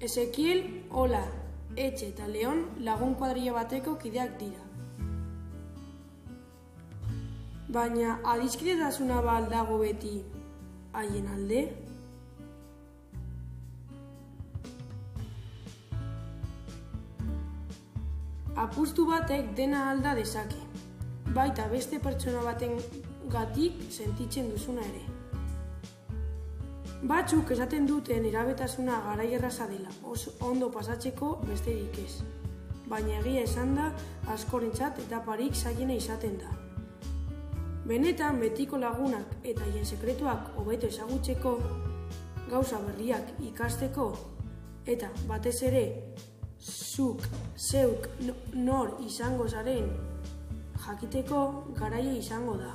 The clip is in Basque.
Ezekiel, Ola, Etxe eta Leon lagun kuadrilla bateko kideak dira. Baina adiskidetasuna ba aldago beti haien alde? Apustu batek dena alda dezake, baita beste pertsona baten gatik sentitzen duzuna ere. Batzuk esaten duten erabetasuna garai erraza dela, oso ondo pasatzeko besterik ez. Baina egia esan da, askorentzat eta parik zaiena izaten da. Benetan betiko lagunak eta hien sekretuak hobeto ezagutzeko, gauza berriak ikasteko, eta batez ere, zuk, zeuk, no- nor izango zaren jakiteko garaia izango da.